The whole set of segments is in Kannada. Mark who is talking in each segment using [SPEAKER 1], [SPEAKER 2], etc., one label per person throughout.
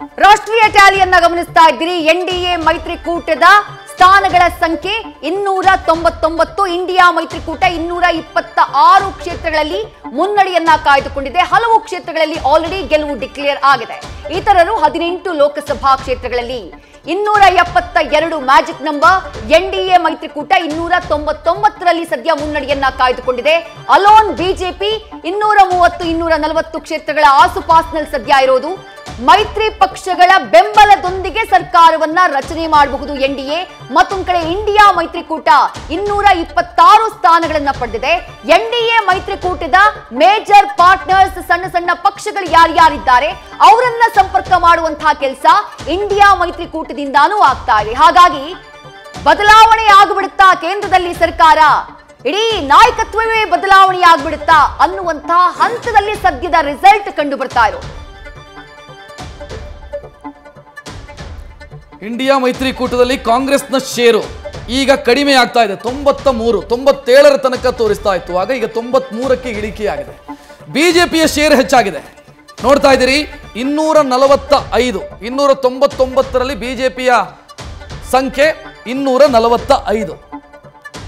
[SPEAKER 1] ರಾಷ್ಟ್ರೀಯ ಟ್ಯಾಲಿಯನ್ನ ಗಮನಿಸ್ತಾ ಇದ್ದೀರಿ. ಎನ್ಡಿಎ ಮೈತ್ರಿಕೂಟದ ಸ್ಥಾನಗಳ ಸಂಖ್ಯೆ ಇನ್ನೂರ ತೊಂಬತ್ತೊಂಬತ್ತು, ಇಂಡಿಯಾ ಮೈತ್ರಿಕೂಟ ಇನ್ನೂರ ಇಪ್ಪತ್ತ ಆರು ಕ್ಷೇತ್ರಗಳಲ್ಲಿ ಮುನ್ನಡೆಯನ್ನ ಕಾಯ್ದುಕೊಂಡಿದೆ. ಹಲವು ಕ್ಷೇತ್ರಗಳಲ್ಲಿ ಆಲ್ರೆಡಿ ಗೆಲುವು ಡಿಕ್ಲೇರ್ ಆಗಿದೆ. ಇತರರು ಹದಿನೆಂಟು ಲೋಕಸಭಾ ಕ್ಷೇತ್ರಗಳಲ್ಲಿ ಇನ್ನೂರ ಎಪ್ಪತ್ತ ಎರಡು ಮ್ಯಾಜಿಕ್ ನಂಬರ್ ಎನ್ಡಿಎ ಮೈತ್ರಿಕೂಟ ಇನ್ನೂರ ತೊಂಬತ್ತೊಂಬತ್ತರಲ್ಲಿ ಸದ್ಯ ಮುನ್ನಡೆಯನ್ನ ಕಾಯ್ದುಕೊಂಡಿದೆ. ಅಲೋನ್ ಬಿಜೆಪಿ ಇನ್ನೂರ ಮೂವತ್ತು, ಇನ್ನೂರ ನಲವತ್ತು ಕ್ಷೇತ್ರಗಳ ಆಸುಪಾಸ್ನಲ್ಲಿ ಸದ್ಯ ಇರೋದು ಮೈತ್ರಿ ಪಕ್ಷಗಳ ಬೆಂಬಲದೊಂದಿಗೆ ಸರ್ಕಾರವನ್ನ ರಚನೆ ಮಾಡಬಹುದು ಎನ್ಡಿಎ. ಮತ್ತೊಂದು ಕಡೆ ಇಂಡಿಯಾ ಮೈತ್ರಿಕೂಟ ಇನ್ನೂರ ಇಪ್ಪತ್ತಾರು ಸ್ಥಾನಗಳನ್ನ ಪಡೆದಿದೆ. ಎನ್ಡಿಎ ಮೈತ್ರಿಕೂಟದ ಮೇಜರ್ ಪಾರ್ಟ್ನರ್ಸ್ ಸಣ್ಣ ಸಣ್ಣ ಪಕ್ಷಗಳು ಯಾರ್ಯಾರಿದ್ದಾರೆ, ಅವರನ್ನ ಸಂಪರ್ಕ ಮಾಡುವಂತಹ ಕೆಲಸ ಇಂಡಿಯಾ ಮೈತ್ರಿಕೂಟದಿಂದಾನೂ ಆಗ್ತಾ ಇದೆ. ಹಾಗಾಗಿ ಬದಲಾವಣೆ ಆಗಿಬಿಡುತ್ತಾ ಕೇಂದ್ರದಲ್ಲಿ ಸರ್ಕಾರ? ಇಡೀ ನಾಯಕತ್ವವೇ ಬದಲಾವಣೆ ಆಗ್ಬಿಡುತ್ತಾ ಅನ್ನುವಂತಹ ಹಂತದಲ್ಲಿ ಸದ್ಯದ ರಿಸಲ್ಟ್ ಕಂಡು ಬರ್ತಾ ಇರೋದು
[SPEAKER 2] ಇಂಡಿಯಾ ಮೈತ್ರಿಕೂಟದಲ್ಲಿ ಕಾಂಗ್ರೆಸ್ನ ಷೇರು ಈಗ ಕಡಿಮೆ ಆಗ್ತಾ ಇದೆ. ತೊಂಬತ್ತ ಮೂರು ತೊಂಬತ್ತೇಳರ ತನಕ ತೋರಿಸ್ತಾ ಇತ್ತು. ಆಗ ಈಗ ತೊಂಬತ್ ಮೂರಕ್ಕೆ ಇಳಿಕೆಯಾಗಿದೆ. ಬಿಜೆಪಿಯ ಷೇರ್ ಹೆಚ್ಚಾಗಿದೆ. ನೋಡ್ತಾ ಇದ್ದೀರಿ ಇನ್ನೂರ ನಲವತ್ತ ಐದು ಇನ್ನೂರ ತೊಂಬತ್ತೊಂಬತ್ತರಲ್ಲಿ ಬಿಜೆಪಿಯ ಸಂಖ್ಯೆ ಇನ್ನೂರ ನಲವತ್ತ ಐದು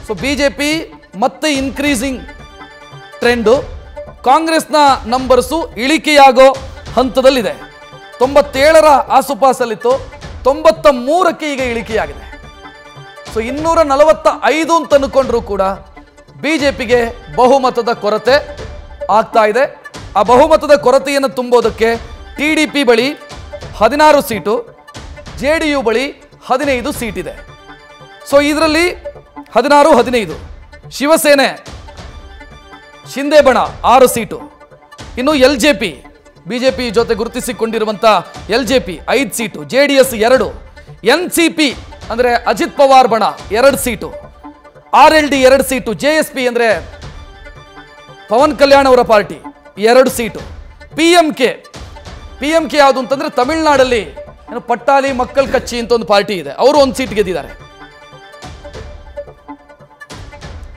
[SPEAKER 2] ಸೊ ಬಿಜೆಪಿ ಮತ್ತೆ ಇನ್ಕ್ರೀಸಿಂಗ್ ಟ್ರೆಂಡು ಕಾಂಗ್ರೆಸ್ನ ನಂಬರ್ಸು ಇಳಿಕೆಯಾಗೋ ಹಂತದಲ್ಲಿದೆ. ತೊಂಬತ್ತೇಳರ ಆಸುಪಾಸಲ್ಲಿತ್ತು. ತೊಂಬತ್ತ ಮೂರಕ್ಕೆ ಈಗ ಇಳಿಕೆಯಾಗಿದೆ. ಸೊ ಇನ್ನೂರ ನಲವತ್ತ ಐದು ಅಂತ ಅಂದುಕೊಂಡ್ರೂ ಕೂಡ ಬಿ ಜೆ ಪಿಗೆ ಬಹುಮತದ ಕೊರತೆ ಆಗ್ತಾ ಇದೆ. ಆ ಬಹುಮತದ ಕೊರತೆಯನ್ನು ತುಂಬೋದಕ್ಕೆ ಟಿ ಡಿ ಪಿ ಬಳಿ ಹದಿನಾರು ಸೀಟು, ಜೆ ಡಿ ಯು ಬಳಿ ಹದಿನೈದು ಸೀಟಿದೆ. ಸೊ ಇದರಲ್ಲಿ ಹದಿನಾರು, ಹದಿನೈದು, ಶಿವಸೇನೆ ಶಿಂದೆ ಬಣ ಆರು ಸೀಟು, ಇನ್ನು ಎಲ್ ಜೆ ಪಿ ಬಿಜೆಪಿ ಜೊತೆ ಗುರುತಿಸಿಕೊಂಡಿರುವಂಥ ಎಲ್ ಜೆ ಪಿ ಐದು ಸೀಟು, ಜೆ ಡಿ ಎಸ್ ಎರಡು, ಎನ್ ಸಿ ಪಿ ಅಂದ್ರೆ ಅಜಿತ್ ಪವಾರ್ ಬಣ ಎರಡು ಸೀಟು, ಆರ್ ಎಲ್ ಡಿ ಎರಡು ಸೀಟು, ಜೆ ಎಸ್ ಪಿ ಅಂದರೆ ಪವನ್ ಕಲ್ಯಾಣ್ ಅವರ ಪಾರ್ಟಿ ಎರಡು seat. P M K, P M K ಯಾವುದು ಅಂತಂದ್ರೆ ತಮಿಳುನಾಡಲ್ಲಿ ಏನು ಪಟ್ಟಾಲಿ ಮಕ್ಕಳ ಕಚ್ಚಿ ಅಂತ ಒಂದು ಪಾರ್ಟಿ ಇದೆ. ಅವರು ಒಂದು ಸೀಟ್ ಗೆದ್ದಿದ್ದಾರೆ.